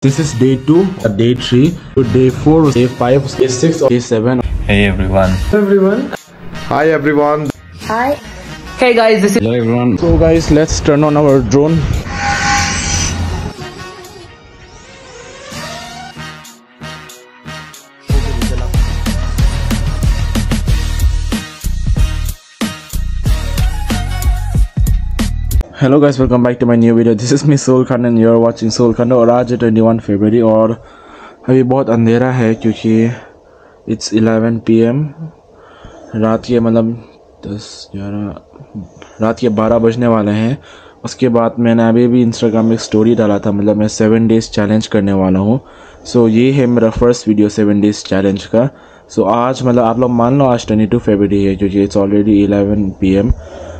This is day 2, uh, day 3, day 4, day 5, day 6, day 7. Hey everyone. everyone. Hi everyone. Hi. Hey guys, this is Hello everyone. So guys, let's turn on our drone. Hello guys welcome back to my new video this is me Sol Khan and you are watching Sol Khan और आज है twenty one February और अभी बहुत अंधेरा है क्योंकि it's eleven P M रात के मतलब दस ग्यारह रात के बारह बजने वाले हैं। उसके बाद मैंने अभी भी इंस्टाग्राम में एक स्टोरी डाला था मतलब मैं सेवन डेज़ चैलेंज करने वाला हूँ। सो so, ये है मेरा first video seven days challenge का। सो so, आज मतलब आप लोग मान लो आज ट्वेंटी टू है क्योंकि it's already eleven P M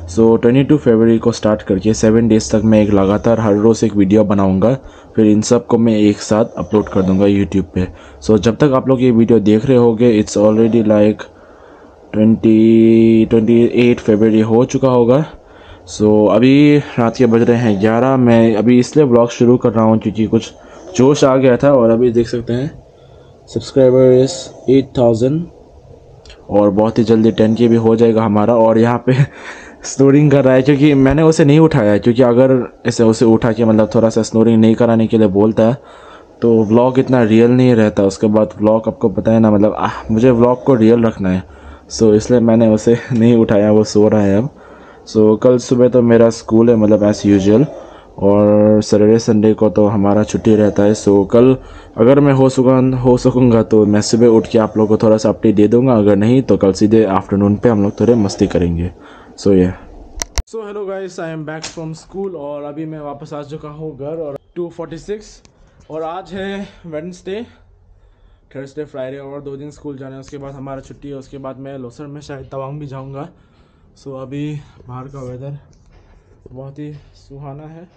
so twenty two February को स्टार्ट करके सेवन डेज़ तक मैं एक लगातार हर रोज़ एक वीडियो बनाऊँगा। फिर इन सबको मैं एक साथ अपलोड कर दूँगा यूट्यूब पे। सो so, जब तक आप लोग ये वीडियो देख रहे होगे it's already like twenty twenty eight हो चुका होगा। सो so, अभी रात के बज रहे हैं ग्यारह। मैं अभी इसलिए ब्लॉग शुरू कर रहा हूँ क्योंकि कुछ जोश आ गया था और अभी देख सकते हैं सब्सक्राइबर इस एट थाउज़ेंड और बहुत ही जल्दी टेन के भी हो जाएगा हमारा। और यहाँ पे स्नोरिंग कर रहा है क्योंकि मैंने उसे नहीं उठाया क्योंकि अगर ऐसे उसे उठा के मतलब थोड़ा सा स्नोरिंग नहीं कराने के लिए बोलता है तो व्लॉग इतना रियल नहीं रहता। उसके बाद व्लॉग आपको पता है ना मतलब आ, मुझे व्लॉग को रियल रखना है। सो इसलिए मैंने उसे नहीं उठाया वो सो रहा है अब। सो कल सुबह तो मेरा स्कूल है मतलब एज़ यूजल और सैटरडे संडे को तो हमारा छुट्टी रहता है। सो कल अगर मैं हो सका हो सकूँगा तो मैं सुबह उठ के आप लोग को थोड़ा सा अपडेट दे दूँगा। अगर नहीं तो कल सीधे आफ्टरनून पे हम लोग थोड़े मस्ती करेंगे। सो ये so hello guys I am back from school और अभी मैं वापस आ चुका हूँ घर और 246 और आज है वेडनेसडे थर्सडे फ्राइडे और दो दिन स्कूल जाना है। उसके बाद हमारा छुट्टी है, उसके बाद मैं लोसर में शायद तवांग भी जाऊँगा। सो अभी बाहर का वेदर बहुत ही सुहाना है।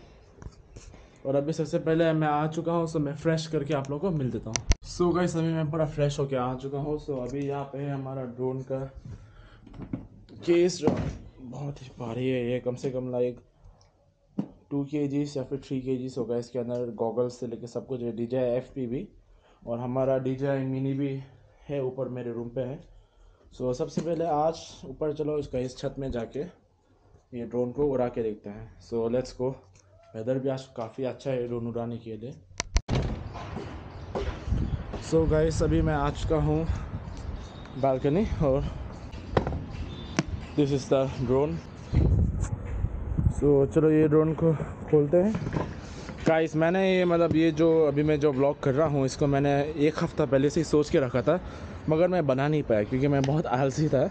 और अभी सबसे पहले मैं आ चुका हूँ सो मैं फ्रेश करके आप लोगों को मिल देता हूँ। सो गाइस अभी मैं पूरा फ्रेश होके आ चुका हूँ। सो अभी यहाँ पे है हमारा ड्रोन का केस बहुत ही भारी है ये कम से कम लाइक टू के जीस या फिर थ्री के जीस होगा इसके अंदर गॉगल्स से लेके सब कुछ है। डी जे एफ़ पी भी और हमारा डी जे मिनी भी है ऊपर मेरे रूम पे है। सो so, सबसे पहले आज ऊपर चलो इसका इस छत में जाके ये ड्रोन को उड़ा के देखते हैं। सो लेट्स गो वेदर भी आज काफ़ी अच्छा है ड्रोन उड़ाने के लिए। सो so, गाइस अभी मैं आ चुका हूँ बालकनी और this is the drone so चलो ये ड्रोन को खोलते हैं। गाइस मैंने ये मतलब ये जो अभी मैं जो ब्लॉग कर रहा हूँ, इसको मैंने एक हफ़्ता पहले से ही सोच के रखा था, मगर मैं बना नहीं पाया, क्योंकि मैं बहुत आलसी था।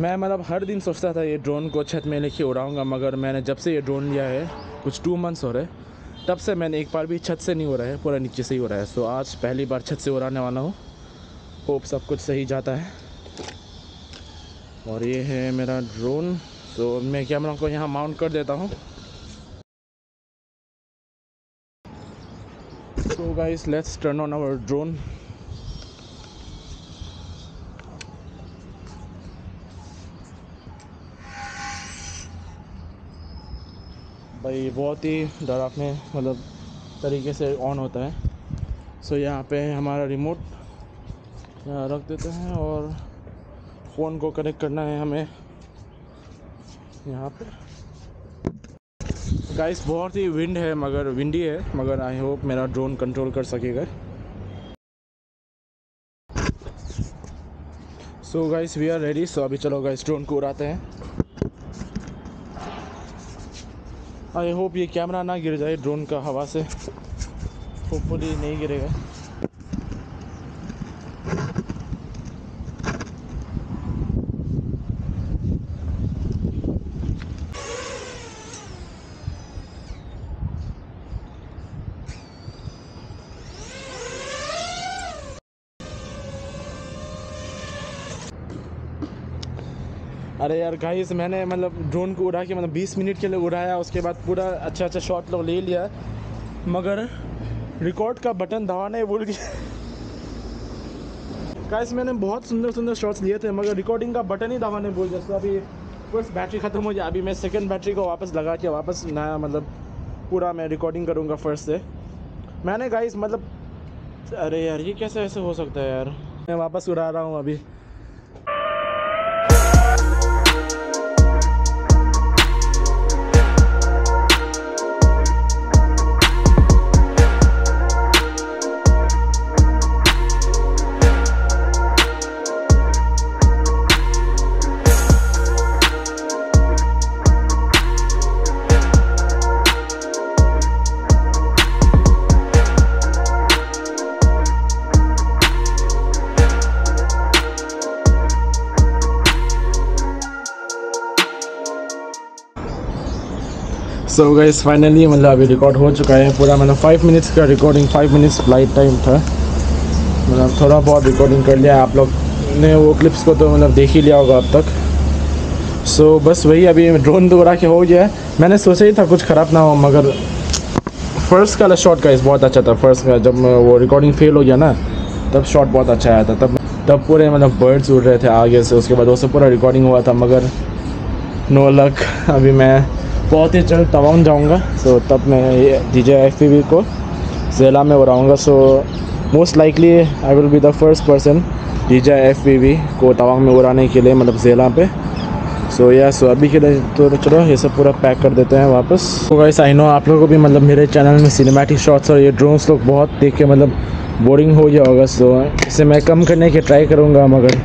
मैं मतलब हर दिन सोचता था ये ड्रोन को छत में लेके उड़ाऊँगा, मगर मैंने जब से ये ड्रोन लिया है, कुछ टू मंथ्स हो रहे तब से मैंने एक बार भी छत से नहीं उड़ा है, पूरा नीचे से ही उड़ा है। सो आज पहली बार छत से उड़ाने वाला हूँ। होप सब कुछ सही जाता है। और ये है मेरा ड्रोन तो मैं कैमरा को यहाँ माउंट कर देता हूँ. So guys let's turn on our drone. भाई बहुत ही डरावने मतलब तरीके से ऑन होता है. सो so, यहाँ पे हमारा रिमोट रख देते हैं और फ़ोन को कनेक्ट करना है हमें। यहाँ पे। गाइस बहुत ही विंड है, मगर विंडी है, मगर आई होप मेरा ड्रोन कंट्रोल कर सकेगा। So guys we are ready so अभी चलो गाइस ड्रोन को उड़ाते हैं। आई होप ये कैमरा ना गिर जाए ड्रोन का हवा से। होपफुली नहीं गिरेगा। अरे यार गाइस मैंने मतलब ड्रोन को उड़ा के मतलब 20 मिनट के लिए उड़ाया, उसके बाद पूरा अच्छा अच्छा शॉट लोग ले लिया। मगर रिकॉर्ड का बटन दबाने भूल गया। गाइस मैंने बहुत सुंदर सुंदर शॉट्स लिए थे, मगर रिकॉर्डिंग का बटन ही दबाने भूल गया। तो अभी फ़र्स्ट बैटरी ख़त्म हो जाए अभी मैं सेकेंड बैटरी को वापस लगा के वापस नया मतलब पूरा मैं रिकॉर्डिंग करूँगा फ़र्स्ट से। मैंने गाइस मतलब अरे यार, ये कैसे ऐसे हो सकता है यार? मैं वापस उड़ा रहा हूँ अभी। सो गाइस फाइनली मतलब अभी रिकॉर्ड हो चुका है पूरा। मतलब फाइव मिनट्स का recording five minutes flight time था। मतलब थोड़ा बहुत रिकॉर्डिंग कर लिया आप लोग ने वो क्लिप्स को तो मतलब देख ही लिया होगा अब तक। सो so, बस वही अभी ड्रोन तो उड़ा के हो गया है। मैंने सोचा ही था कुछ ख़राब ना हो मगर फ़र्स्ट का शॉट का इस बहुत अच्छा था। फ़र्स्ट का जब वो रिकॉर्डिंग फेल हो गया ना तब शॉट बहुत अच्छा आया था। तब तब पूरे मतलब बर्ड्स उड़ रहे थे आगे से। उसके बाद वो सब पूरा रिकॉर्डिंग हुआ था मगर नो लक अभी मैं बहुत ही जल्द तवांग जाऊँगा। सो तब मैं ये डी जे एफ़ पी को ज़ेला में उड़ाऊँगा। So most likely I will be the first person D J F P को तवांग में उड़ाने के लिए मतलब ज़ेला पे। सो या सो अभी के लिए तो चलो, ये सब पूरा पैक कर देते हैं वापस। तो गाइस आई नो आप लोगों को भी मतलब मेरे चैनल में सिनेमैटिक शॉट्स और ये ड्रोन्स लोग बहुत देख के मतलब बोरिंग हो गया होगा। सो इसे मैं कम करने की ट्राई करूँगा, मगर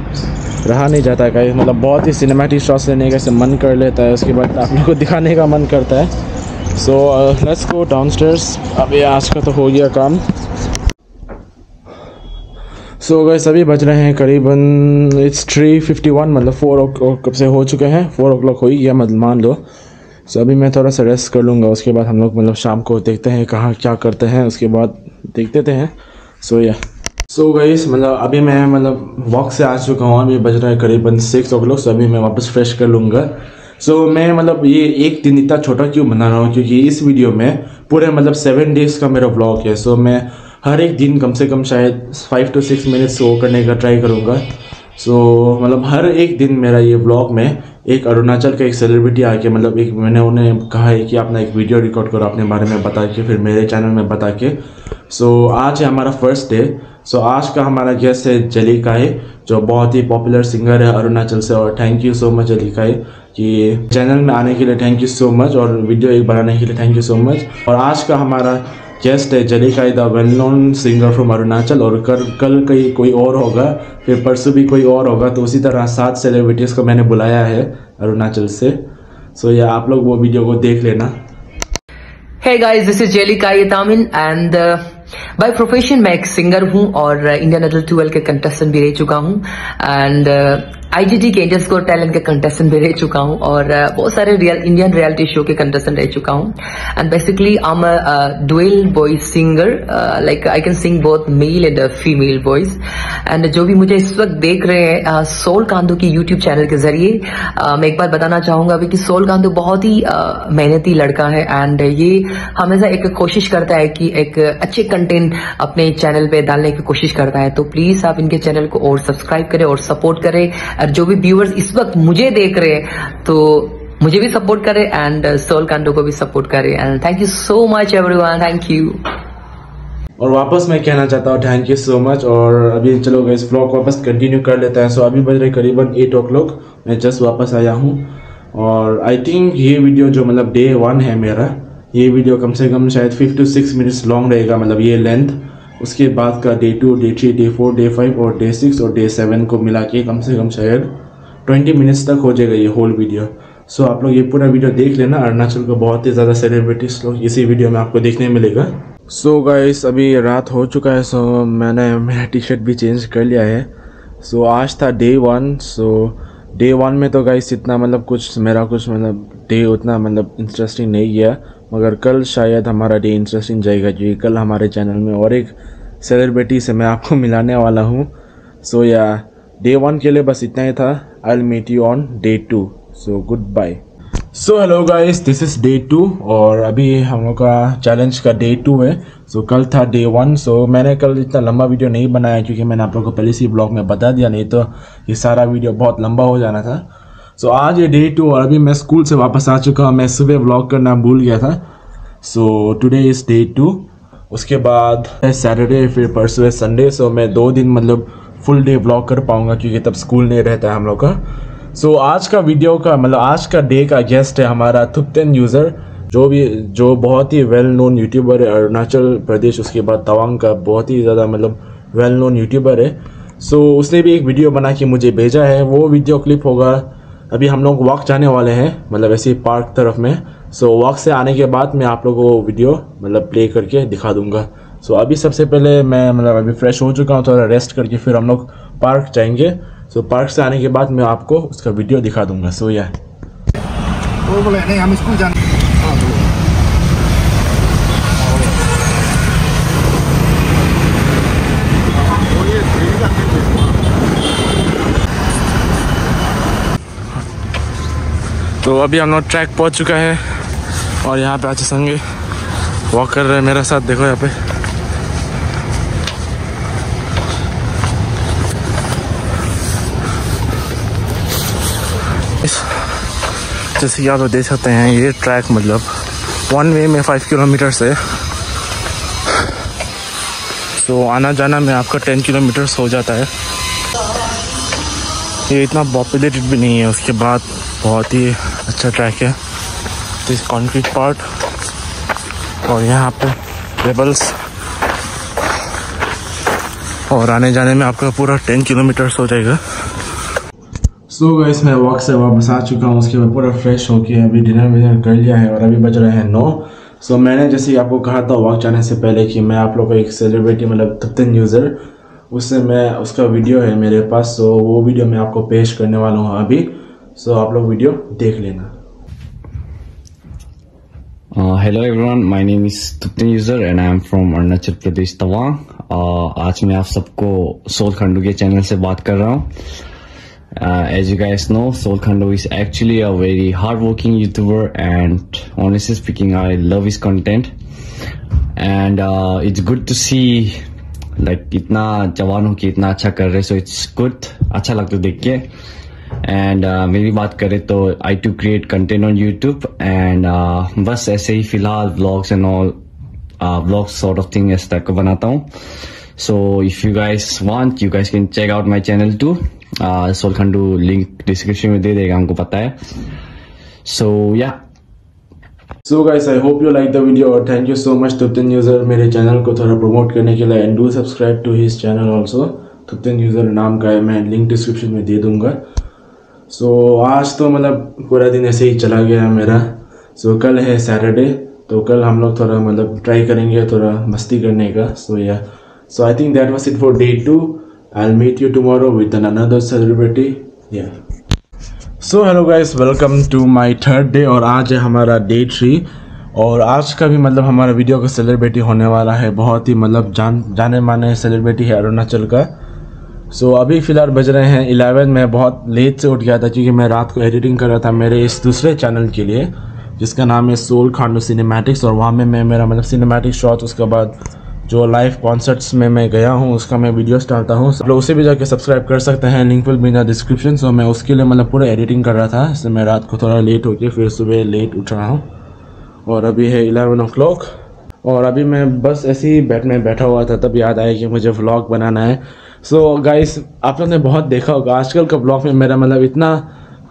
रहा नहीं जाता कहीं मतलब बहुत ही सिनेमेटिक शॉट्स लेने का मन कर लेता है उसके बाद आप लोग को दिखाने का मन करता है। So let's go downstairs अभी आज का तो हो गया काम। सो गए सभी बज रहे हैं करीबन इट्स थ्री फिफ्टी वन मतलब फोर ओ कब से हो चुके हैं? फोर ओ क्लॉक हो ही गया मतलब मान लो। सो so, अभी मैं थोड़ा सा रेस्ट कर लूँगा उसके बाद हम लोग मतलब शाम को देखते हैं कहाँ क्या करते हैं उसके बाद देखते हैं। सो so, या yeah. सो so मतलब अभी मैं मतलब वॉक से आ चुका हूँ अभी बज रहा है करीबन सिक्स ओ क्लॉक सो अभी मैं वापस फ्रेश कर लूँगा। सो so, मैं मतलब ये एक दिन इतना छोटा क्यों बना रहा हूँ? क्योंकि इस वीडियो में पूरे मतलब सेवन डेज़ का मेरा ब्लॉग है। सो so, मैं हर एक दिन कम से कम शायद फाइव टू सिक्स मिनट्स वो करने का ट्राई करूँगा। सो so, मतलब हर एक दिन मेरा ये ब्लॉग में एक अरुणाचल का एक सेलिब्रिटी आके मतलब एक मैंने उन्हें कहा है कि अपना एक वीडियो रिकॉर्ड करो अपने बारे में बता के फिर मेरे चैनल में बता के। सो so, आज है हमारा फ़र्स्ट डे सो so, आज का हमारा गेस्ट है जलीकाई जो बहुत ही पॉपुलर सिंगर है अरुणाचल से। और thank you so much Jalikai कि चैनल में आने के लिए थैंक यू सो मच और वीडियो एक बनाने के लिए थैंक यू सो मच और आज का हमारा गेस्ट है Jalikai the well known singer from Arunachal. और कल कल कहीं कोई और होगा फिर परसों भी कोई और होगा तो उसी तरह सात सेलिब्रिटीज़ को मैंने बुलाया है अरुणाचल से। सो so, या आप लोग वो वीडियो को देख लेना। Hey guys, this is Jelly Kai Tamin and uh, by profession मैं एक सिंगर हूँ और इंडियन आइडल ट्वेल्व के कंटेस्टेंट भी रह चुका हूँ। एंड आईजीटी के इंडियन स्कोर टैलेंट के कंटेस्टेंट भी रह चुका हूँ और uh, बहुत सारे रियल इंडियन रियलिटी शो के कंटेस्टेंट रह चुका हूँ। And basically I am dual boy singer like I can sing both male and female voice and जो भी मुझे इस वक्त देख रहे हैं सोल uh, कांदो की यूट्यूब चैनल के ज़रिए uh, मैं एक बार बताना चाहूँगा कि सोल कांदो बहुत ही मेहनती लड़का है। एंड ये हमेशा एक कोशिश करता है कि एक अच्छे कंटेंट अपने चैनल पे डालने की कोशिश करता है तो प्लीज़ आप इनके चैनल को और सब्सक्राइब करें और सपोर्ट करें। और जो भी व्यूअर्स इस वक्त मुझे देख रहे हैं तो मुझे भी सपोर्ट करें एंड सोल कांडो को भी सपोर्ट करें। And thank you so much everyone thank you और वापस मैं कहना चाहता हूँ थैंक यू सो मच और अभी चलो इस ब्लॉग वापस कंटिन्यू कर लेते हैं। सो अभी बज रहे करीबन एट ओ क्लॉक मैं जस्ट वापस आया हूँ। और आई थिंक ये वीडियो जो मतलब डे वन है मेरा ये वीडियो कम से कम शायद fifty two six minutes long रहेगा मतलब ये लेंथ उसके बाद का day two day three day four day five और डे सिक्स और डे सेवन को मिला के कम से कम शायद ट्वेंटी मिनट्स तक हो जाएगा ये होल वीडियो सो आप लोग ये पूरा वीडियो देख लेना। अरुणाचल को बहुत ही ज़्यादा सेलिब्रिटीज लोग इसी वीडियो में आपको देखने मिलेगा। सो so गाइस अभी रात हो चुका है सो so मैंने मेरा टी शर्ट भी चेंज कर लिया है। सो so, आज था day one so day one में तो गाइस इतना मतलब कुछ मेरा कुछ मतलब डे उतना मतलब इंटरेस्टिंग नहीं गया। मगर कल शायद हमारा डे इंटरेस्टिंग जाएगा। क्योंकि कल हमारे चैनल में और एक सेलिब्रिटी से मैं आपको मिलाने वाला हूँ। सो या डे वन के लिए बस इतना ही था। I meet you on day two so goodbye so hello guys this is day two और अभी हम लोग का चैलेंज का डे टू है। सो so, कल था डे वन सो मैंने कल इतना लंबा वीडियो नहीं बनाया क्योंकि मैंने आप लोगों को पहले से ब्लॉग में बता दिया नहीं तो ये सारा वीडियो बहुत लंबा हो जाना था। सो so, आज ये डे टू और अभी मैं स्कूल से वापस आ चुका हूँ। मैं सुबह व्लॉग करना भूल गया था। So today is day two उसके बाद सैटरडे फिर परसों है संडे सो मैं दो दिन मतलब फुल डे ब्लॉग कर पाऊँगा क्योंकि तब स्कूल नहीं रहता है हम लोग का। सो so, आज का वीडियो का मतलब आज का डे का गेस्ट है हमारा थुप्तेन यूज़र जो भी जो बहुत ही वेल नोन यूट्यूबर है अरुणाचल प्रदेश उसके बाद तवांग का बहुत ही ज़्यादा मतलब वेल नोन यूट्यूबर है। सो so, उसने भी एक वीडियो बना के मुझे भेजा है। वो वीडियो क्लिप होगा अभी हम लोग वॉक जाने वाले हैं मतलब ऐसे पार्क तरफ़ में। सो so, वॉक से आने के बाद मैं आप लोगों को वीडियो मतलब प्ले करके दिखा दूँगा। सो so, अभी सबसे पहले मैं मतलब अभी फ्रेश हो चुका हूँ थोड़ा रेस्ट करके फिर हम लोग पार्क जाएँगे। सो so, पार्क से आने के बाद मैं आपको उसका वीडियो दिखा दूँगा। सो so, या yeah. नहीं हम स्कूल जाने तो अभी हम लोग ट्रैक पहुँच चुका है और यहाँ पे अच्छे संगे वॉक कर रहे हैं मेरे साथ, देखो यहाँ पे। जैसे कि आप लोग देख सकते हैं, ये ट्रैक मतलब वन वे में फाइव किलोमीटर से तो आना जाना में आपका टेन किलोमीटर्स हो जाता है। ये इतना पॉपुलेटेड भी नहीं है, उसके बाद बहुत ही अच्छा ट्रैक है। दिस कॉन्क्रीट पार्ट और यहाँ पे टेबल्स और आने जाने में आपका पूरा टेन किलोमीटर्स हो जाएगा। सो so गाइस मैं वॉक से वापस आ चुका हूँ। उसके बाद पूरा फ्रेश होके अभी डिनर विनर कर लिया है और अभी बज रहे हैं नौ। सो so, मैंने जैसे आपको कहा था वॉक जाने से पहले कि मैं आप लोग का एक सेलिब्रिटी मतलब तप्तन यूज़र उससे मैं उसका वीडियो है मेरे पास। सो so, वो वीडियो मैं आपको पेश करने वाला हूँ अभी। सो आप लोग वीडियो देख लेना। Hello everyone my name is Thupten Yeshi and I am from Arunachal Pradesh Tawang आज मैं आप सबको सोल खंडू के चैनल से बात कर रहा हूँ। As you guys know Sol Khandu is actually a very hard working YouTuber and honestly speaking I love is content and it's good to see like इतना जवान हो कि इतना अच्छा कर रहे सो इट्स गुड अच्छा लगता देख के। एंड uh, मेरी बात करें तो I too create content on YouTube and बस ऐसे ही फ़िलहाल vlogs and all vlogs sort of thing इस का बनाता हूँ। So if you guys want you guys can check out my channel too Sol Khandu link description में दे देगा हमको पता है। So yeah so guys I hope you like the video और thank you so much Thupten Yeshi मेरे channel को थोड़ा प्रमोट करने के लिए and do subscribe to his channel also Thupten Yeshi नाम का है मैं लिंक डिस्क्रिप्शन में दे दूँगा। सो आज तो मतलब पूरा दिन ऐसे ही चला गया मेरा। सो कल है सैटरडे तो कल हम लोग थोड़ा मतलब ट्राई करेंगे थोड़ा मस्ती करने का। So yeah so I think that was it for day two I will meet you tomorrow with another celebrity yeah so hello guys welcome to my third day और आज है हमारा डे थ्री और आज का भी मतलब हमारा वीडियो का सेलिब्रिटी होने वाला है। बहुत ही मतलब जान जाने माने सेलिब्रिटी है अरुणाचल का। सो so, अभी फ़िलहाल बज रहे हैं इलेवन। मैं बहुत लेट से उठ गया था क्योंकि मैं रात को एडिटिंग कर रहा था मेरे इस दूसरे चैनल के लिए जिसका नाम है सोल खांडो सिनेमैटिक्स और वहाँ में मैं मेरा मतलब सिनेमैटिक शॉट उसके बाद जो लाइव कॉन्सर्ट्स में मैं गया हूँ उसका मैं वीडियोस डालता हूँ। लोग उसे भी जाके सब्सक्राइब कर सकते हैं। Link will be in the description so मैं उसके लिए मतलब पूरा एडिटिंग कर रहा था इसलिए मैं रात को थोड़ा लेट हो फिर सुबह लेट उठ रहा हूँ। और अभी है इलेवन ओ और अभी मैं बस ऐसे ही बेड में बैठा हुआ था तब याद आया कि मुझे व्लॉग बनाना है। सो so, गाइस आप लोग ने बहुत देखा होगा आजकल का ब्लॉग में मेरा मतलब इतना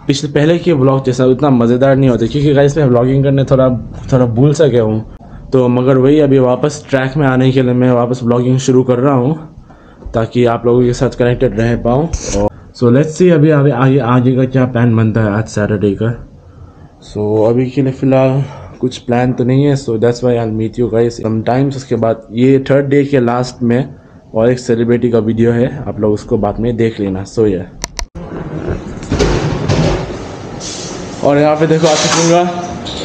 पिछले पहले के ब्लॉग जैसा उतना मज़ेदार नहीं होता क्योंकि गाइस मैं ब्लॉगिंग करने थोड़ा थोड़ा भूल सा गया हूँ। तो मगर वही अभी वापस ट्रैक में आने के लिए मैं वापस ब्लॉगिंग शुरू कर रहा हूँ ताकि आप लोगों के साथ कनेक्टेड रह पाऊँ। सो लेट्स सी अभी अभी आगे आगे का क्या प्लान बनता है आज सैटरडे का। सो so, अभी के लिए फ़िलहाल कुछ प्लान तो नहीं है so that's why I meet you guys sometimes उसके बाद ये थर्ड डे के लास्ट में और एक सेलिब्रिटी का वीडियो है आप लोग उसको बाद में देख लेना सो ये और यहाँ पे देखो आचुकूँगा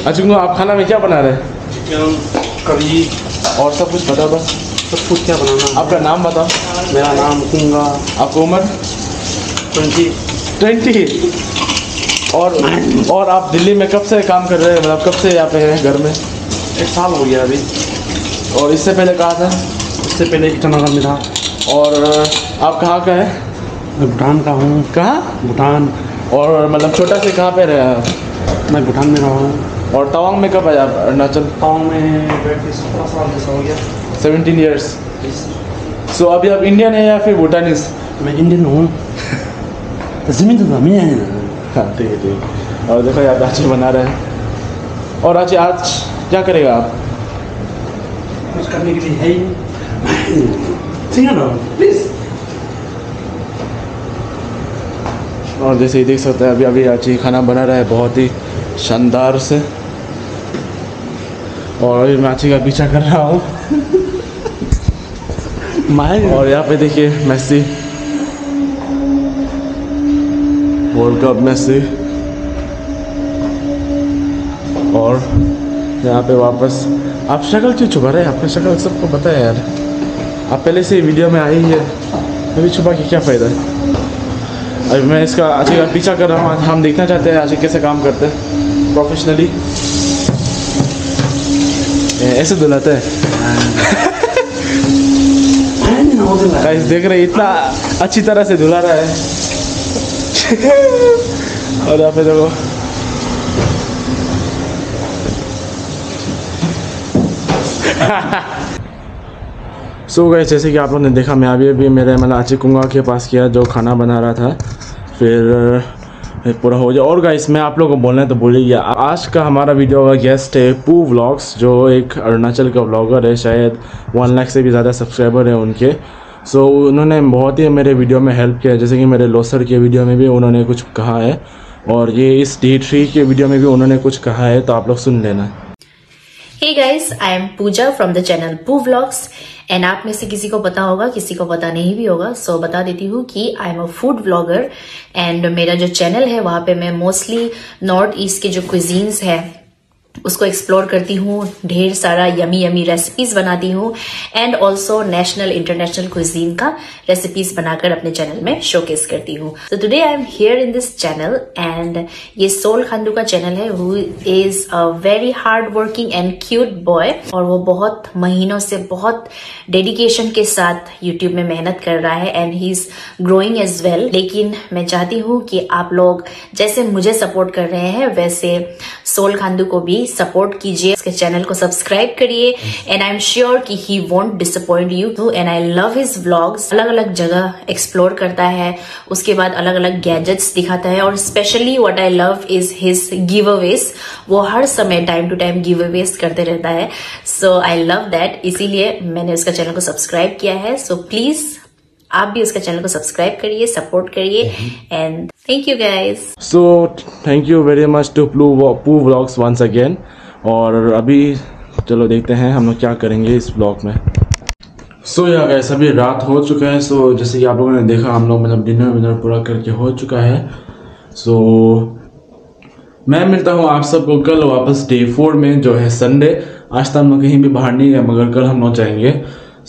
आचुकूँगा आप खाना में क्या बना रहे हैं? करी और सब कुछ बताओ बस सब कुछ क्या बनाना आपका नाम बताओ। मेरा नाम कुंगा। आपको उम्र? ट्वेंटी। ट्वेंटी। और और आप दिल्ली में कब से काम कर रहे हैं? मतलब कब से यहाँ पे हैं घर में? एक साल हो गया अभी। और इससे पहले कहा था? इससे पहले ईटानगर में था और आप कहाँ का है? मैं भूटान का हूँ। कहाँ? भूटान। और मतलब छोटा से कहाँ पे रहे मैं भूटान में रहा हूँ। और तवांग में कब आया अरुणाचल? गाँव में हो सेवेंटीन ईयर्स सो अभी आप इंडियन है या फिर भूटानीज मैं इंडियन हूँ। ज़मीन तो हमें है। हाँ ठीक है ठीक और देखो यार रांची बना रहे हैं। और रांची आज क्या करेगा आप? कुछ करने के लिए है ही प्लीज़ और जैसे ही देख सकते हैं अभी अभी रांची खाना बना रहा है बहुत ही शानदार से। और अभी मैं रांची का पीछा कर रहा हूँ। और यहाँ पे देखिए मैसी वर्ल्ड कप मैसी और यहाँ पे वापस आप शक्ल क्यों छुपा रहे हैं? आपका शक्ल सबको पता है यार। आप पहले से वीडियो में आई है। अभी छुपा के क्या फ़ायदा है? अभी मैं इसका आशिक का पीछा कर रहा हूँ। आज हम देखना चाहते हैं आशिक कैसे काम करते हैं। प्रोफेशनली ऐसे धुलाते हैं। गाइस देख रहे इतना अच्छी तरह से धुला रहा है। और यहाँ पे देखो। सो गए जैसे कि आप लोगों ने देखा मैं अभी अभी मेरे मतलब आची कुंगा के पास किया जो खाना बना रहा था। फिर पूरा हो जाए और गाइस मैं आप लोगों को बोलना है तो गया। आज का हमारा वीडियो का गेस्ट है पू व्लॉग्स जो एक अरुणाचल का व्लॉगर है शायद वन लाख से भी ज़्यादा सब्सक्राइबर है उनके। सो so, उन्होंने बहुत ही मेरे वीडियो में हेल्प किया जैसे कि मेरे लोसर के वीडियो में भी उन्होंने कुछ कहा है। और ये इस डी थ्री के वीडियो में भी उन्होंने कुछ कहा है तो आप लोग सुन लेना। Hey guys, I am Pooja from the channel Poo Vlogs and आप में से किसी को पता होगा किसी को पता नहीं भी होगा। सो so, बता देती हूँ कि I am a food blogger and मेरा जो चैनल है वहाँ पे मैं मोस्टली नॉर्थ ईस्ट के जो क्विजीन्स है उसको एक्सप्लोर करती हूँ, ढेर सारा यमी यमी रेसिपीज़ बनाती हूँ and also national international cuisine का रेसिपीज़ बनाकर अपने चैनल में शोकेस करती हूँ। तो today I am here in this channel and ये सोल खांडू का चैनल है who is a very hard working and cute boy और वो बहुत महीनों से बहुत डेडिकेशन के साथ यूट्यूब में मेहनत कर रहा है and he is growing as well लेकिन मैं चाहती हूँ कि आप लोग जैसे मुझे सपोर्ट कर रहे हैं, वैसे सोल खांडू को भी सपोर्ट कीजिए उसके चैनल को सब्सक्राइब करिए एंड आई एम श्योर कि he won't disappoint you too and I love his vlogs अलग अलग जगह एक्सप्लोर करता है, उसके बाद अलग अलग गैजेट्स दिखाता है, और specially what I love is his giveaways वो हर समय time to time giveaways करते रहता है सो आई लव दैट इसीलिए मैंने उसका चैनल को सब्सक्राइब किया है सो so प्लीज़ आप भी उसका चैनल को सब्सक्राइब करिए सपोर्ट करिए and thank you guys so thank you very much to प्लू Poo Vlogs once again और अभी चलो देखते हैं हम लोग क्या करेंगे इस ब्लॉग में। सो या गैस अभी रात हो चुका है। सो so, जैसे कि आप लोगों ने देखा हम लोग मतलब डिनर विनर पूरा करके हो चुका है। सो so, मैं मिलता हूँ आप सबको कल वापस डे फोर में जो है संडे आज तक हम लोग कहीं भी बाहर नहीं गए मगर कल हम लोग जाएँगे।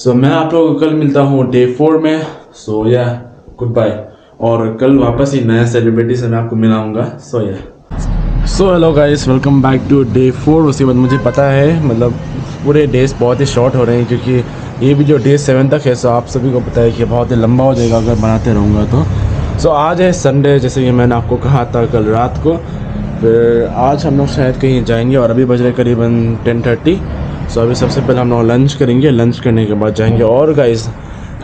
सो मैं आप लोगों को कल मिलता हूँ डे फोर में। सो या गुड बाय और कल वापस ही नया सेलिब्रिटी से मैं आपको मिलाऊँगा so yeah so hello guys welcome back to day four उसके बाद मुझे पता है मतलब पूरे डेज़ बहुत ही शॉर्ट हो रहे हैं क्योंकि ये भी जो डे सेवन तक है सो आप सभी को पता है कि बहुत ही लंबा हो जाएगा अगर बनाते रहूँगा तो। सो so, आज है संडे जैसे कि मैंने आपको कहा था कल रात को। फिर आज हम लोग शायद कहीं जाएँगे और अभी बज रहे करीबन टेन थर्टी सो अभी सबसे पहले हम लोग लंच करेंगे। लंच करने के बाद जाएँगे। और गाइस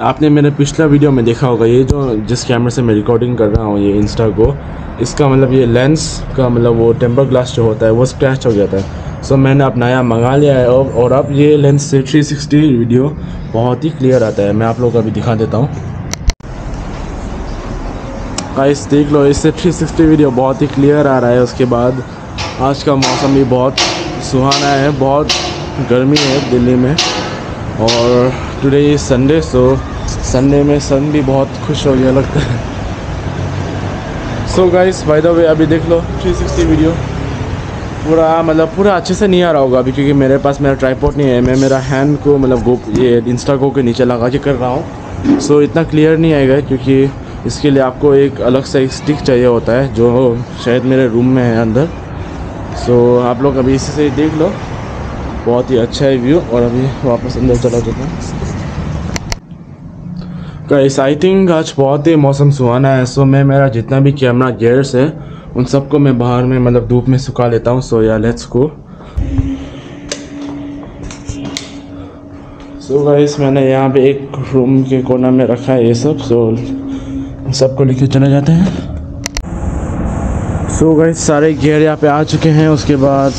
आपने मेरे पिछला वीडियो में देखा होगा ये जो जिस कैमरे से मैं रिकॉर्डिंग कर रहा हूँ ये इंस्टा को इसका मतलब ये लेंस का मतलब वो टेम्पर ग्लास जो होता है वो स्क्रैच हो जाता है सो मैंने अब नया मंगा लिया है। और, और अब ये लेंस से 360 वीडियो बहुत ही क्लियर आता है। मैं आप लोगों को अभी दिखा देता हूँ। गाइस देख लो इससे 360 वीडियो बहुत ही क्लियर आ रहा है। उसके बाद आज का मौसम भी बहुत सुहाना है बहुत गर्मी है दिल्ली में और today is Sunday so Sunday में सन भी बहुत खुश हो गया लगता है। So guys by the way अभी देख लो 360 वीडियो पूरा मतलब पूरा अच्छे से नहीं आ रहा होगा अभी क्योंकि मेरे पास मेरा ट्राईपोर्ट नहीं है। मैं मेरा हैंड को मतलब गो ये इंस्टा गो के नीचे लगा के कर रहा हूँ। सो so, इतना क्लियर नहीं आएगा क्योंकि इसके लिए आपको एक अलग सा एक स्टिक चाहिए होता है जो शायद मेरे रूम में है अंदर। सो so, आप लोग अभी इसी से देख लो। बहुत ही अच्छा है व्यू और अभी वापस अंदर चला जाता हूँ। गाइस आई थिंक आज बहुत ही मौसम सुहाना है सो मैं मेरा जितना भी कैमरा गेयर्स है, उन सबको मैं बाहर में मतलब धूप में सुखा लेता हूँ सो या लेट्स को सो गाइस मैंने यहाँ पे एक रूम के कोना में रखा है ये सब सो सबको लेके चले जाते हैं। सो गाइस सारे गियर यहाँ पे आ चुके हैं, उसके बाद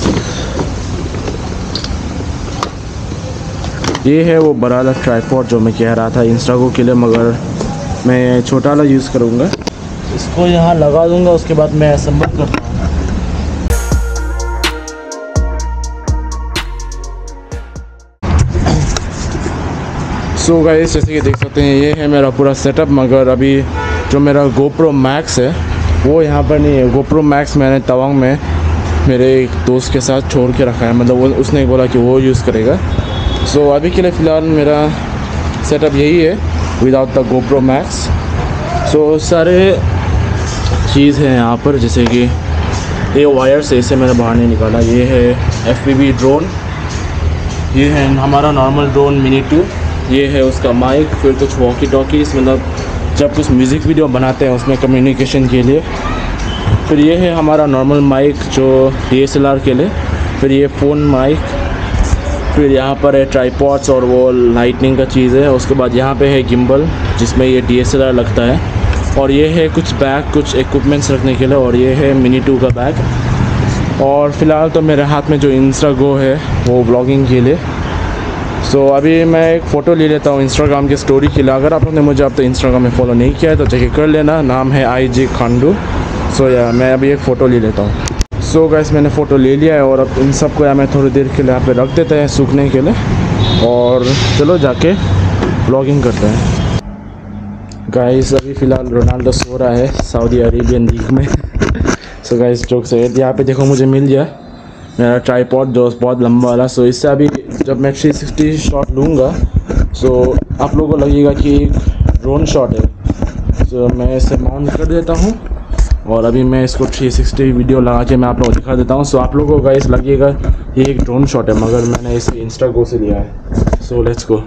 ये है वो बड़ा वाला ट्राईपॉड जो मैं कह रहा था इंस्टागो के लिए, मगर मैं छोटा वाला यूज़ करूँगा। इसको यहाँ लगा दूँगा, उसके बाद मैं असम्बल करता हूँ। सो so गाइस जैसे कि देख सकते हैं, ये है मेरा पूरा सेटअप मगर अभी जो मेरा गोप्रो मैक्स है, वो यहाँ पर नहीं है। गोप्रो मैक्स मैंने तवांग में मेरे एक दोस्त के साथ छोड़ के रखा है। मतलब वो, उसने बोला कि वो यूज़ करेगा। सो so, अभी के लिए फ़िलहाल मेरा सेटअप यही है without the GoPro Max so सारे चीज़ हैं यहाँ पर जैसे कि ये वायर से इसे मैंने बाहर नहीं निकाला। ये है एफपीवी ड्रोन ये है हमारा नॉर्मल ड्रोन मिनी टू ये है उसका माइक फिर कुछ वॉकी टॉकीज मतलब जब कुछ म्यूज़िक वीडियो बनाते हैं उसमें कम्युनिकेशन के लिए। फिर ये है हमारा नॉर्मल माइक जो डीएसएलआर के लिए। फिर ये फ़ोन माइक फिर यहाँ पर है ट्राईपॉड्स और वो लाइटनिंग का चीज़ है। उसके बाद यहाँ पे है गिम्बल जिसमें ये डी लगता है। और ये है कुछ बैग कुछ इक्विपमेंट्स रखने के लिए और ये है मिनी टू का बैग और फ़िलहाल तो मेरे हाथ में जो इंस्टा गो है वो ब्लॉगिंग के लिए। सो so, अभी मैं एक फ़ोटो ले लेता हूँ इंस्टाग्राम की स्टोरी के लिए। अगर आप लोगों ने मुझे अब तो इंस्टाग्राम में फॉलो नहीं किया है तो चेक कर लेना। नाम है आई जी खांडू सो so, या मैं अभी एक फ़ोटो ले लेता हूँ। सो so, गैस मैंने फ़ोटो ले लिया है और अब इन सबको या मैं थोड़ी देर के लिए यहाँ पे रख देते हैं सूखने के लिए। और चलो जाके ब्लॉगिंग करते हैं। गाइस अभी फ़िलहाल रोनाल्डो सो रहा है सऊदी अरेबियन लीग में। सो गाइस जोक से यहाँ पे देखो मुझे मिल गया। मेरा ट्राईपॉड जो बहुत लंबा वाला सो इससे अभी जब मैं 360 शॉट लूँगा सो आप लोगों को लगेगा कि ड्रोन शॉट है। सो मैं इसे माउंट कर देता हूँ। और अभी मैं इसको 360 वीडियो लगा के मैं आप लोगों को दिखा देता हूँ। सो आप लोगों को गाइस लगेगा ये एक ड्रोन शॉट है, मगर मैंने इसे इंस्टा गो से लिया है। सो लेट्स गो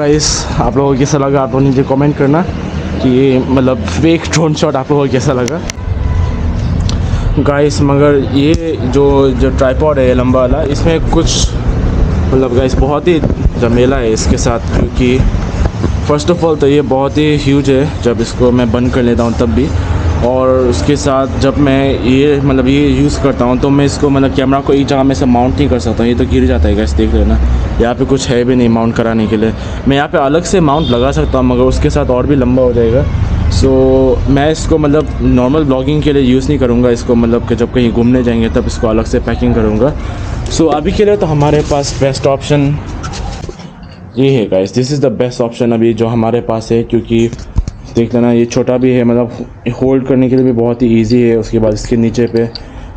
गाइस आप लोगों को कैसा लगा? आप लोग नीचे कमेंट करना कि मतलब फेक ड्रोन शॉट आप लोगों को कैसा लगा? गाइस मगर ये जो जो ट्राईपॉड है लंबा वाला, इसमें कुछ मतलब गाइस बहुत ही झमेला है इसके साथ, क्योंकि फ़र्स्ट ऑफ़ ऑल तो ये बहुत ही ह्यूज है, जब इसको मैं बंद कर लेता हूँ तब भी। और उसके साथ जब मैं ये मतलब ये यूज़ करता हूँ तो मैं इसको मतलब कैमरा को एक जगह में से माउंट नहीं कर सकता ये तो गिर जाता है गैस देख लेना यहाँ पे कुछ है भी नहीं माउंट कराने के लिए। मैं यहाँ पे अलग से माउंट लगा सकता हूँ मगर उसके साथ और भी लंबा हो जाएगा। सो so, मैं इसको मतलब नॉर्मल ब्लॉगिंग के लिए यूज़ नहीं करूँगा इसको मतलब कि जब कहीं घूमने जाएँगे तब इसको अलग से पैकिंग करूँगा। सो so, अभी के लिए तो हमारे पास बेस्ट ऑप्शन ये है guys this is the best option अभी जो हमारे पास है क्योंकि देख लेना, ये छोटा भी है मतलब होल्ड करने के लिए भी बहुत ही इजी है, उसके बाद इसके नीचे पे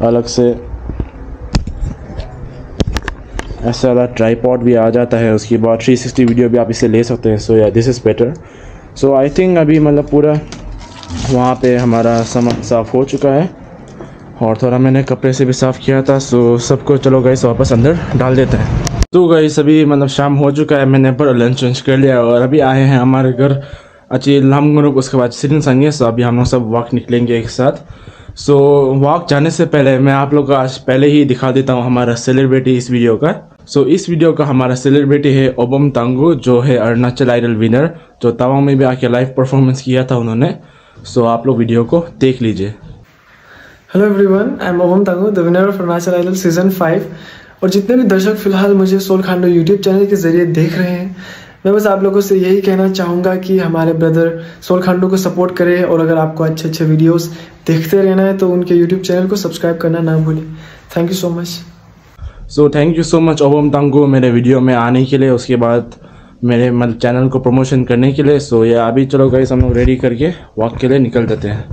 अलग से ऐसा वाला ट्राईपॉड भी आ जाता है, उसके बाद 360 वीडियो भी आप इसे ले सकते हैं so yeah this is better so I think अभी मतलब पूरा वहाँ पे हमारा सामान साफ़ हो चुका है, और थोड़ा मैंने कपड़े से भी साफ़ किया था सो सबको चलो गए वापस अंदर डाल देते हैं। तो गई सभी मतलब शाम हो चुका है, मैंने पर लंच वंच कर लिया, और अभी आए हैं हमारे घर अच्छी हम लोग उसके बाद सिटिंग संगे सो अभी हम लोग सब वॉक निकलेंगे एक साथ। सो so, वॉक जाने से पहले मैं आप लोग को आज पहले ही दिखा देता हूँ हमारा सेलिब्रिटी इस वीडियो का। सो so, इस वीडियो का हमारा सेलिब्रिटी है ओबम तांगू जो है अरुणाचल आइडल विनर जो तवांग में भी आके लाइव परफॉर्मेंस किया था उन्होंने। सो so, आप लोग वीडियो को देख लीजिए। Hello everyone I am Obam Tangu the winner of Arunachal Idol season five और जितने भी दर्शक फ़िलहाल मुझे सोल खांडो यूट्यूब चैनल के ज़रिए देख रहे हैं मैं बस आप लोगों से यही कहना चाहूँगा कि हमारे ब्रदर सोल खांडू को सपोर्ट करें और अगर आपको अच्छे अच्छे वीडियोस देखते रहना है तो उनके यूट्यूब चैनल को सब्सक्राइब करना ना भूलें। Thank you so much so thank you so much Obam Tango मेरे वीडियो में आने के लिए। उसके बाद मेरे मतलब चैनल को प्रमोशन करने के लिए। सो ये अभी चलो गई हम लोग रेडी करके वॉक के लिए निकल देते हैं।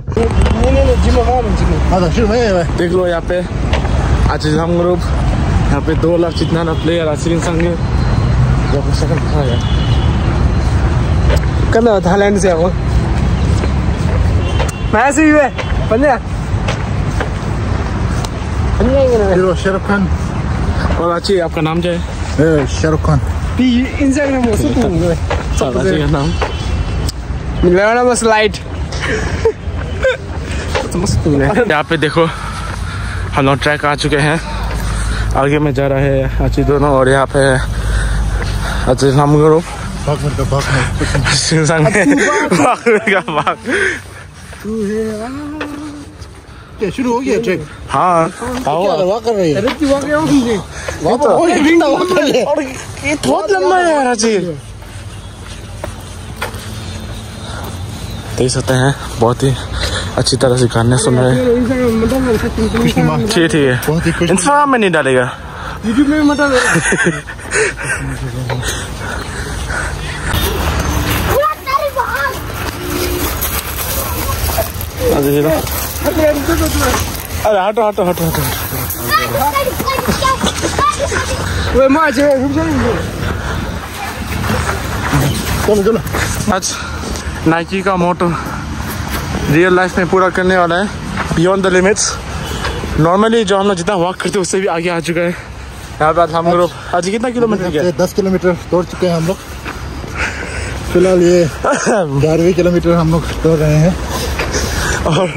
देख लो यहाँ पे आज हम ग्रुप यहाँ पे दो लाख जितना ना प्लेयर आसिन संगे सकल खा गया Kan ở Thailand dẻo không? Mà gì vậy? Vấn hero Shahrukh Khan और अच्छी आपका नाम क्या है? ए, शाहरुख खान इंस्टाग्राम हो सब अच्छी का नाम। नाम बस लाइट यहाँ पे देखो हम लोग ट्रैक आ चुके हैं। आगे में जा रहा है अच्छी दोनों और यहाँ पे अच्छे हम ग्रुप क्या शुरू हो गया ट्रेक हाँ। आओ क्या कर रही है? ये बहुत लंबा है यार अच्छी देख सकते हैं बहुत ही अच्छी तरह से गाने सुन रहे हैं। ठीक ठीक है। ही इंस्टाग्राम में नहीं डालेगा। यूट्यूब में मत अरे हेलो। अरे हटो हटो हटो। हटो जा चलो चलो। आज नाइकी का मोटो रियल लाइफ में पूरा करने वाला है बियॉन्ड द लिमिट्स नॉर्मली जो हम लोग जितना वॉक करते हैं उससे भी आगे आ चुका है। यहाँ पे हम लोग आज कितना किलोमीटर गया दस किलोमीटर दौड़ चुके हैं हम लोग। फ़िलहाल ये ग्यारहवीं किलोमीटर हम लोग दौड़ रहे हैं। और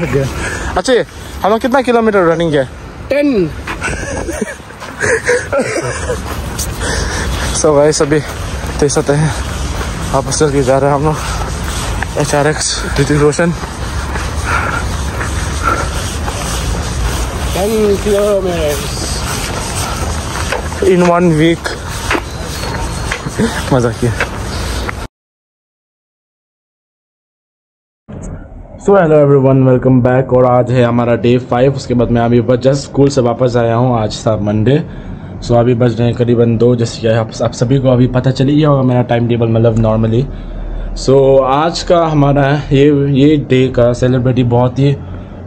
अच्छा हम लोग कितना किलोमीटर रनिंग किया? टेन सो भाई सभी सकते हैं वापस चल के जा रहे हैं हम लोग। H R X Hrithik Roshan ten kilometre in one week मज़ा किया। So hello everyone welcome back और आज है हमारा डे फाइव उसके बाद मैं अभी बस जस्ट स्कूल से वापस आया हूँ आज था मंडे सो so, अभी बज रहे हैं करीबन दो जैसे कि आप, आप सभी को अभी पता चली गया होगा मेरा टाइम टेबल मतलब नॉर्मली सो आज का हमारा ये ये डे का सेलिब्रिटी बहुत ही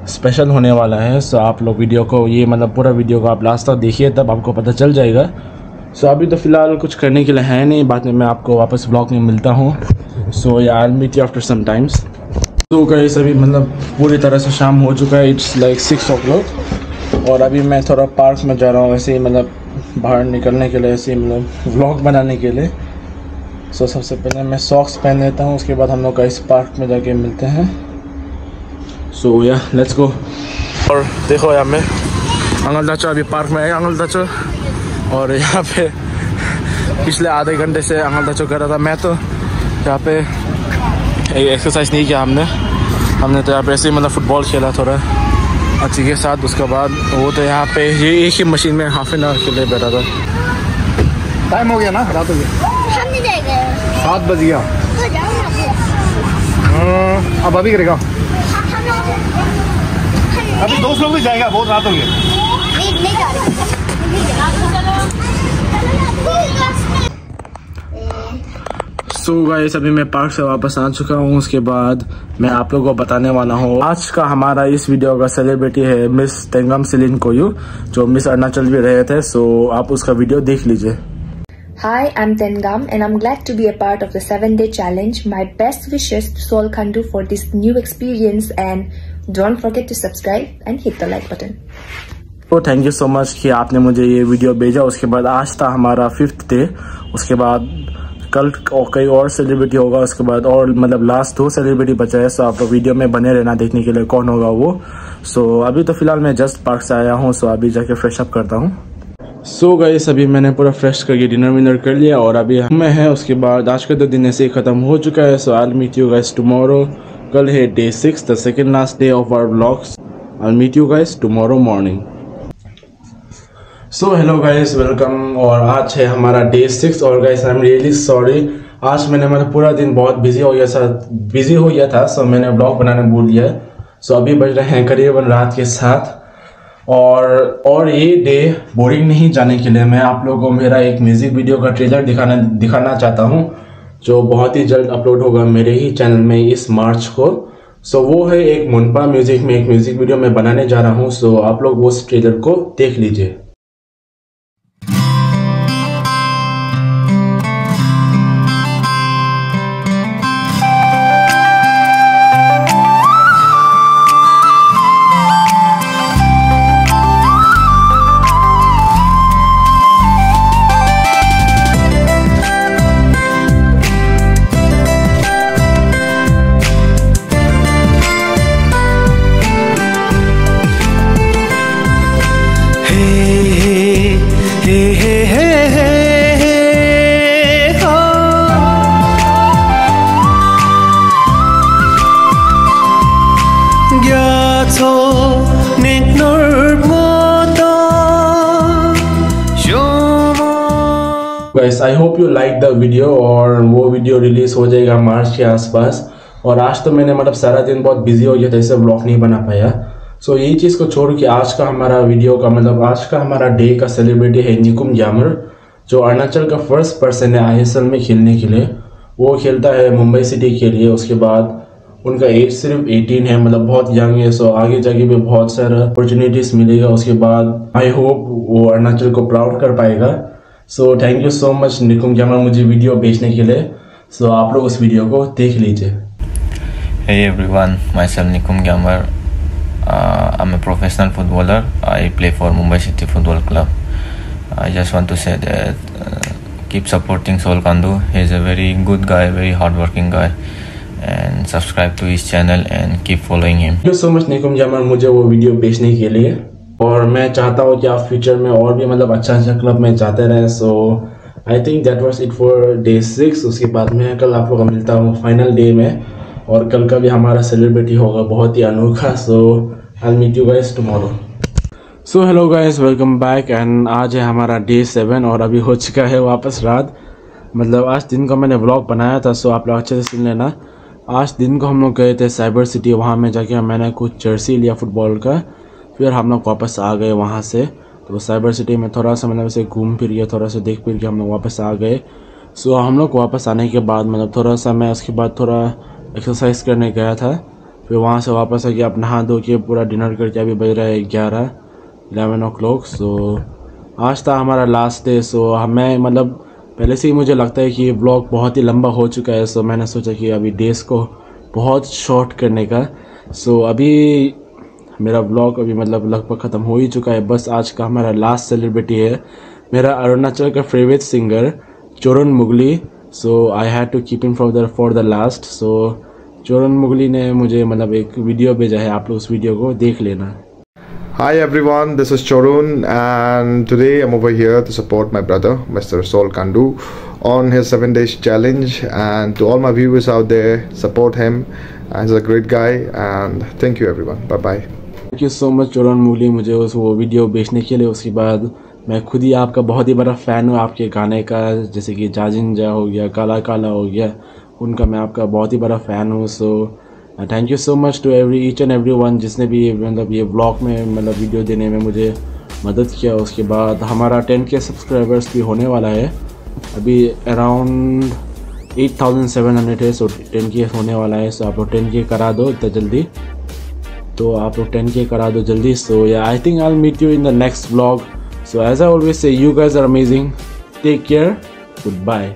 स्पेशल होने वाला है. सो so, आप लोग वीडियो को ये मतलब पूरा वीडियो को आप लास्ट तक देखिए तब आपको पता चल जाएगा. सो so, अभी तो फ़िलहाल कुछ करने के लिए है नहीं. बाद में मैं आपको वापस ब्लॉग में मिलता हूँ. So I meet you after some times तो गई सभी मतलब पूरी तरह से शाम हो चुका है it's like six o'clock और अभी मैं थोड़ा पार्क में जा रहा हूँ ऐसे ही मतलब बाहर निकलने के लिए ऐसे ही मतलब व्लॉग बनाने के लिए। सो so, सबसे पहले मैं सॉक्स पहन लेता हूँ उसके बाद हम लोग का इस पार्क में जाके मिलते हैं। सो या लेट्स गो और देखो यहाँ में अंगल दाचो अभी पार्क में है अंगल दाचो और यहाँ पे पिछले आधे घंटे से अंगल दाचो कर रहा था मैं तो। यहाँ पे एक्सरसाइज नहीं किया हमने। हमने तो यहाँ पे ऐसे ही मतलब फुटबॉल खेला थोड़ा। अच्छी के साथ उसके बाद वो तो यहाँ पे ये एक ही मशीन में हाफ़ एन आवर के लिए बैठा था। टाइम हो गया ना? रात हो गया। हम नहीं जाएँगे सात बज गया। तो जाओ ना फिर। हाँ, अब अभी करेगा। अभी दोस्त लोग भी जाएगा बहुत रात हो गया नहीं नहीं जा रहे नहीं जा सो गाइस अभी मैं पार्क से वापस आ चुका हूँ उसके बाद मैं आप लोगों को बताने वाला हूँ आज का हमारा इस वीडियो का सेलिब्रिटी है मिस तेंगम सिलिन कोयू जो मिस अरुणाचल भी रहे थे सो आप उसका वीडियो देख लीजिए Hi, I'm Tengam and I'm glad to be a part of the 7 day challenge. My best wishes to Sol Khandu for this new experience and don't forget to subscribe and hit the like button. तो thank you so much कि आपने मुझे ये video भेजा उसके बाद आज था हमारा फिफ्थ डे उसके बाद कल कई और सेलिब्रिटी होगा, उसके बाद और मतलब लास्ट दो सेलिब्रिटी बचा है सो आप वीडियो में बने रहना देखने के लिए कौन होगा वो। सो अभी तो फ़िलहाल मैं जस्ट पार्क से आया हूँ सो अभी जाके फ्रेश अप करता हूँ। सो गई अभी मैंने पूरा फ्रेश करके डिनर विनर कर लिया और अभी मैं है, उसके बाद आज का तो दिन ऐसे ही खत्म हो चुका है so I meet you guys tomorrow कल है day six the second last day of our blogs I meet you guys tomorrow morning so hello guys welcome और आज है हमारा डे सिक्स और guys I am really sorry आज मैंने मतलब पूरा दिन बहुत बिज़ी हो गया था बिज़ी हो गया था सो मैंने ब्लॉग बनाने भूल दिया है सो अभी बज रहे हैं करीबन रात के साथ और और ये डे बोरिंग नहीं जाने के लिए मैं आप लोगों को मेरा एक म्यूज़िक वीडियो का ट्रेलर दिखाना दिखाना चाहता हूँ, जो बहुत ही जल्द अपलोड होगा मेरे ही चैनल में इस मार्च को। सो वो है एक मुनपा म्यूज़िक में एक म्यूज़िक वीडियो मैं बनाने जा रहा हूँ सो आप लोग उस ट्रेलर को देख लीजिए। Guys I hope you like the video और वो वीडियो रिलीज़ हो जाएगा मार्च के आसपास। और आज तो मैंने मतलब सारा दिन बहुत बिज़ी हो गया था इससे ब्लॉग नहीं बना पाया। सो so, यही चीज़ को छोड़ के आज का हमारा वीडियो का मतलब आज का हमारा डे का सेलिब्रिटी है निकुम जामर जो अरुणाचल का फ़र्स्ट पर्सन है आई में खेलने के लिए। वो खेलता है मुंबई सिटी के लिए उसके बाद उनका एज सिर्फ़ 18 है मतलब बहुत यंग है। सो आगे जाके भी बहुत सारा अपॉर्चुनिटीज़ मिलेगा। उसके बाद आई होप वो अरुणाचल को प्राउड कर पाएगा। So thank you so much Nikum ग्यामर मुझे वीडियो भेजने के लिए सो so, आप लोग उस वीडियो को देख लीजिए Hey everyone, myself Nikum Gyamar. Uh, I'm a professional footballer. I play for Mumbai City Football Club. I just want to say that uh, keep supporting Sol Kandu. He's a very good guy, very hardworking guy. And subscribe to his channel and keep following him. Thank you so much Nikum Gyamar मुझे वो video भेजने के लिए और मैं चाहता हूँ कि आप फ्यूचर में और भी मतलब अच्छा अच्छा क्लब में जाते रहें। So I think that was it for day six उसके बाद में कल आप लोग मिलता हूँ फाइनल डे में। और कल का भी हमारा सेलिब्रिटी होगा बहुत ही अनोखा। So I meet you guys tomorrow so hello guys welcome back and आज है हमारा डे सेवन और अभी हो चुका है वापस रात। मतलब आज दिन को मैंने ब्लॉग बनाया था सो आप लोग अच्छे से सुन लेना। आज दिन को हम लोग गए थे साइबर सिटी वहाँ में जाके मैंने कुछ जर्सी लिया फुटबॉल का। फिर हम लोग वापस आ गए वहाँ से। तो साइबर सिटी में थोड़ा सा मतलब ऐसे घूम फिर गया थोड़ा सा देख फिर के हम लोग वापस आ गए। सो हम लोग वापस आने के बाद मतलब थोड़ा सा मैं उसके बाद थोड़ा एक्सरसाइज करने गया था। फिर वहाँ से वापस आके आप नहा धो के पूरा डिनर करके अभी बज रहा है ग्यारह इलेवन ओ क्लॉक सो आज था हमारा लास्ट डे सो हमें मतलब पहले से ही मुझे लगता है कि ये ब्लॉग बहुत ही लंबा हो चुका है। सो मैंने सोचा कि अभी डेज़ को बहुत शॉर्ट करने का। सो अभी मेरा ब्लॉग अभी मतलब लगभग ख़त्म हो ही चुका है बस आज का हमारा लास्ट सेलिब्रिटी है मेरा अरुणाचल का फेवरेट सिंगर चोरन मुगली so I had to keep in for the for the last so चोरन मुगली ने मुझे मतलब एक वीडियो भेजा है आप लोग उस वीडियो को देख लेना Hi everyone, this is Chorun and today I'm over here to support my brother, Mr. Sol Kandu, on his 7 days challenge and to all my viewers out there, support him. He's a great guy and thank you everyone. Bye bye. Thank you so much चोरन मुगली मुझे उस वो video बेचने के लिए। उसके बाद मैं खुद ही आपका बहुत ही बड़ा फ़ैन हूँ आपके गाने का, जैसे कि जाजिंजा हो गया, काला काला हो गया, उनका मैं आपका बहुत ही बड़ा फ़ैन हूँ। So thank you so much to every each and every one जिसने भी मतलब ये ब्लॉग में मतलब वीडियो देने में मुझे मदद किया। उसके बाद हमारा टेन के सब्सक्राइबर्स भी होने वाला है। अभी around eight thousand seven hundred है सो टेन के होने वाला है। सो आप टेन के करा दो इतना जल्दी। तो आप लोग टेन के करा दो जल्दी। So yeah I think I meet you in the next blog so as I always say you guys are amazing take care good bye